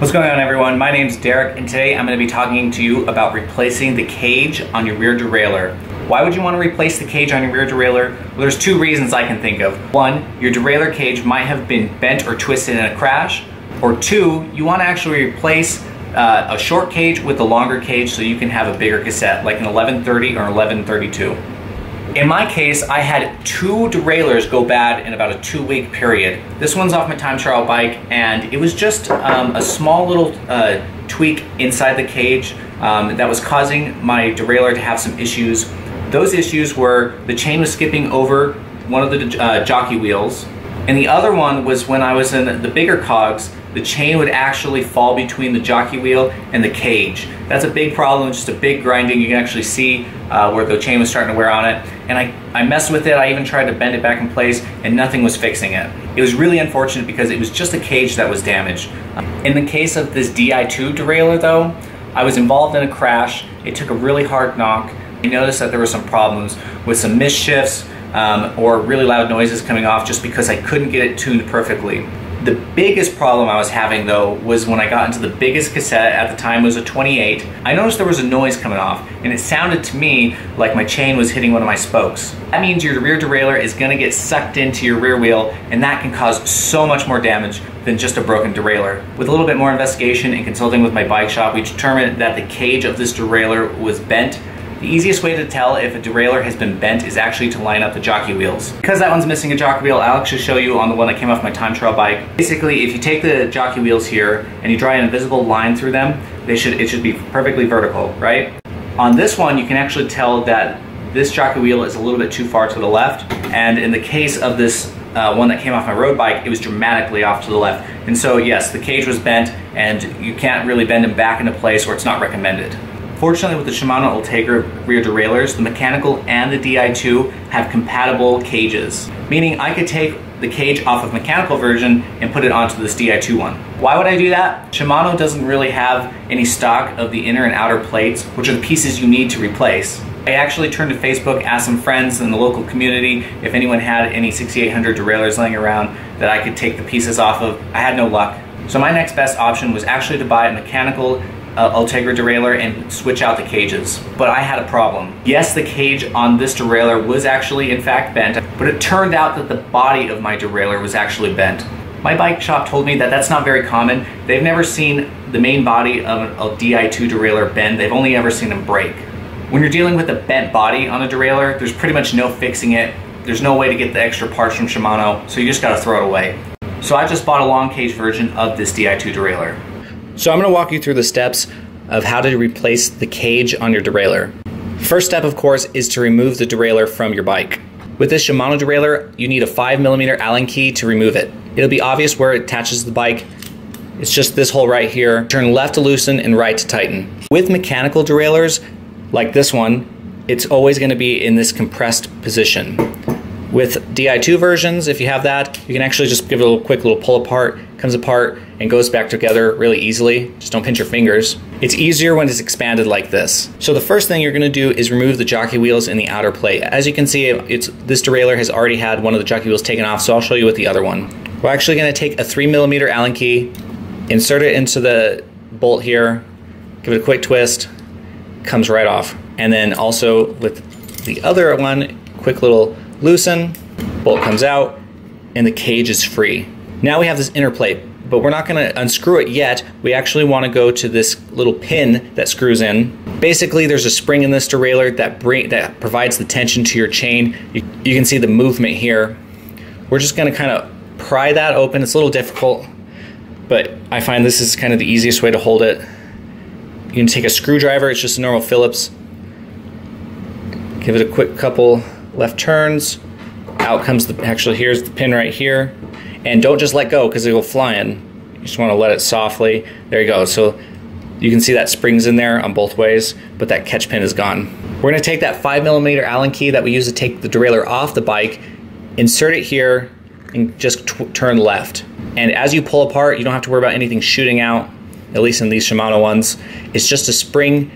What's going on everyone? My name is Derek and today I'm going to be talking to you about replacing the cage on your rear derailleur. Why would you want to replace the cage on your rear derailleur? Well, there's two reasons I can think of. One, your derailleur cage might have been bent or twisted in a crash. Or two, you want to actually replace uh, a short cage with a longer cage so you can have a bigger cassette, like an 1130 or 1132. In my case, I had two derailleurs go bad in about a two week period. This one's off my time trial bike and it was just um, a small little uh, tweak inside the cage um, that was causing my derailleur to have some issues. Those issues were the chain was skipping over one of the uh, jockey wheels and the other one was when I was in the bigger cogs, the chain would actually fall between the jockey wheel and the cage. That's a big problem, just a big grinding. You can actually see uh, where the chain was starting to wear on it. And I, I messed with it, I even tried to bend it back in place and nothing was fixing it. It was really unfortunate because it was just a cage that was damaged. In the case of this Di2 derailleur though, I was involved in a crash. It took a really hard knock. I noticed that there were some problems with some misshifts um, or really loud noises coming off just because I couldn't get it tuned perfectly. The biggest problem I was having though was when I got into the biggest cassette at the time was a 28. I noticed there was a noise coming off and it sounded to me like my chain was hitting one of my spokes. That means your rear derailleur is gonna get sucked into your rear wheel and that can cause so much more damage than just a broken derailleur. With a little bit more investigation and consulting with my bike shop, we determined that the cage of this derailleur was bent the easiest way to tell if a derailleur has been bent is actually to line up the jockey wheels. Because that one's missing a jockey wheel, I'll actually show you on the one that came off my time trial bike. Basically, if you take the jockey wheels here and you draw an invisible line through them, they should it should be perfectly vertical, right? On this one, you can actually tell that this jockey wheel is a little bit too far to the left. And in the case of this uh, one that came off my road bike, it was dramatically off to the left. And so yes, the cage was bent and you can't really bend them back into place or it's not recommended. Fortunately with the Shimano Ultegra rear derailleurs, the mechanical and the Di2 have compatible cages, meaning I could take the cage off of mechanical version and put it onto this Di2 one. Why would I do that? Shimano doesn't really have any stock of the inner and outer plates, which are the pieces you need to replace. I actually turned to Facebook, asked some friends in the local community if anyone had any 6800 derailleurs laying around that I could take the pieces off of. I had no luck. So my next best option was actually to buy a mechanical uh, Ultegra derailleur and switch out the cages. But I had a problem. Yes, the cage on this derailleur was actually in fact bent, but it turned out that the body of my derailleur was actually bent. My bike shop told me that that's not very common. They've never seen the main body of a Di2 derailleur bend. They've only ever seen them break. When you're dealing with a bent body on a derailleur, there's pretty much no fixing it. There's no way to get the extra parts from Shimano, so you just gotta throw it away. So I just bought a long cage version of this Di2 derailleur. So I'm going to walk you through the steps of how to replace the cage on your derailleur. First step, of course, is to remove the derailleur from your bike. With this Shimano derailleur, you need a 5mm Allen key to remove it. It'll be obvious where it attaches to the bike. It's just this hole right here. Turn left to loosen and right to tighten. With mechanical derailleurs, like this one, it's always going to be in this compressed position. With Di2 versions, if you have that, you can actually just give it a little quick little pull apart, comes apart and goes back together really easily. Just don't pinch your fingers. It's easier when it's expanded like this. So the first thing you're gonna do is remove the jockey wheels in the outer plate. As you can see, it's this derailleur has already had one of the jockey wheels taken off, so I'll show you with the other one. We're actually gonna take a three millimeter Allen key, insert it into the bolt here, give it a quick twist, comes right off. And then also with the other one, quick little loosen, bolt comes out, and the cage is free. Now we have this inner plate, but we're not gonna unscrew it yet. We actually wanna go to this little pin that screws in. Basically, there's a spring in this derailleur that, bring, that provides the tension to your chain. You, you can see the movement here. We're just gonna kind of pry that open. It's a little difficult, but I find this is kind of the easiest way to hold it. You can take a screwdriver, it's just a normal Phillips. Give it a quick couple left turns. Out comes the, actually here's the pin right here. And don't just let go because it will fly in. You just want to let it softly. There you go. So you can see that springs in there on both ways, but that catch pin is gone. We're gonna take that five millimeter Allen key that we use to take the derailleur off the bike, insert it here, and just turn left. And as you pull apart, you don't have to worry about anything shooting out, at least in these Shimano ones. It's just a spring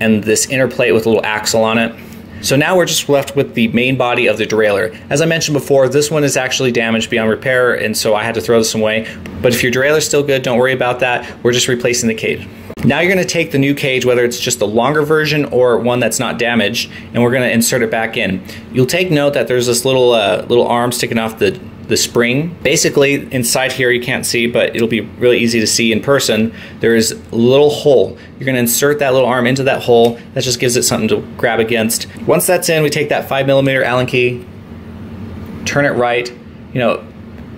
and this inner plate with a little axle on it. So now we're just left with the main body of the derailleur. As I mentioned before, this one is actually damaged beyond repair, and so I had to throw this away. But if your derailleur's still good, don't worry about that. We're just replacing the cage. Now you're gonna take the new cage, whether it's just a longer version or one that's not damaged, and we're gonna insert it back in. You'll take note that there's this little uh, little arm sticking off the the spring. Basically, inside here you can't see, but it'll be really easy to see in person. There is a little hole. You're gonna insert that little arm into that hole. That just gives it something to grab against. Once that's in, we take that five millimeter Allen key, turn it right, you know,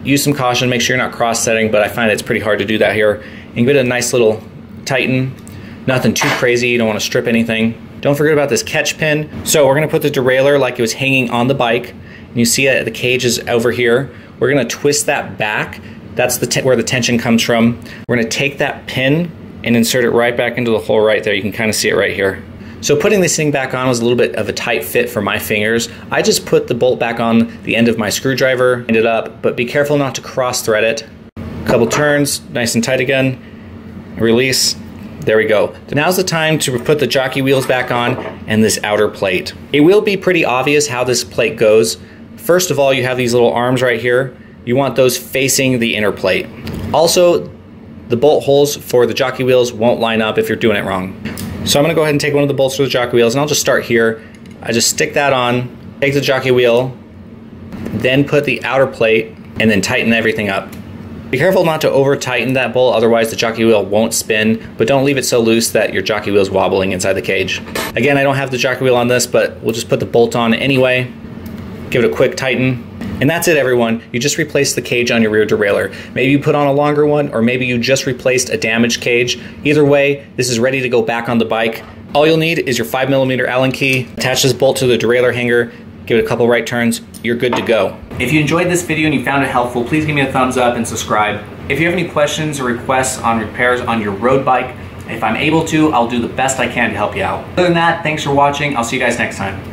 use some caution, make sure you're not cross setting, but I find it's pretty hard to do that here. And give it a nice little tighten. Nothing too crazy, you don't wanna strip anything. Don't forget about this catch pin. So we're gonna put the derailleur like it was hanging on the bike. And you see that the cage is over here. We're gonna twist that back. That's the where the tension comes from. We're gonna take that pin and insert it right back into the hole right there. You can kind of see it right here. So putting this thing back on was a little bit of a tight fit for my fingers. I just put the bolt back on the end of my screwdriver, ended up, but be careful not to cross thread it. Couple turns, nice and tight again. Release, there we go. Now's the time to put the jockey wheels back on and this outer plate. It will be pretty obvious how this plate goes. First of all, you have these little arms right here. You want those facing the inner plate. Also, the bolt holes for the jockey wheels won't line up if you're doing it wrong. So I'm gonna go ahead and take one of the bolts for the jockey wheels and I'll just start here. I just stick that on, take the jockey wheel, then put the outer plate and then tighten everything up. Be careful not to over tighten that bolt, otherwise the jockey wheel won't spin, but don't leave it so loose that your jockey wheel is wobbling inside the cage. Again, I don't have the jockey wheel on this, but we'll just put the bolt on anyway give it a quick tighten, and that's it everyone. You just replaced the cage on your rear derailleur. Maybe you put on a longer one, or maybe you just replaced a damaged cage. Either way, this is ready to go back on the bike. All you'll need is your 5mm Allen key, attach this bolt to the derailleur hanger, give it a couple right turns, you're good to go. If you enjoyed this video and you found it helpful, please give me a thumbs up and subscribe. If you have any questions or requests on repairs on your road bike, if I'm able to, I'll do the best I can to help you out. Other than that, thanks for watching. I'll see you guys next time.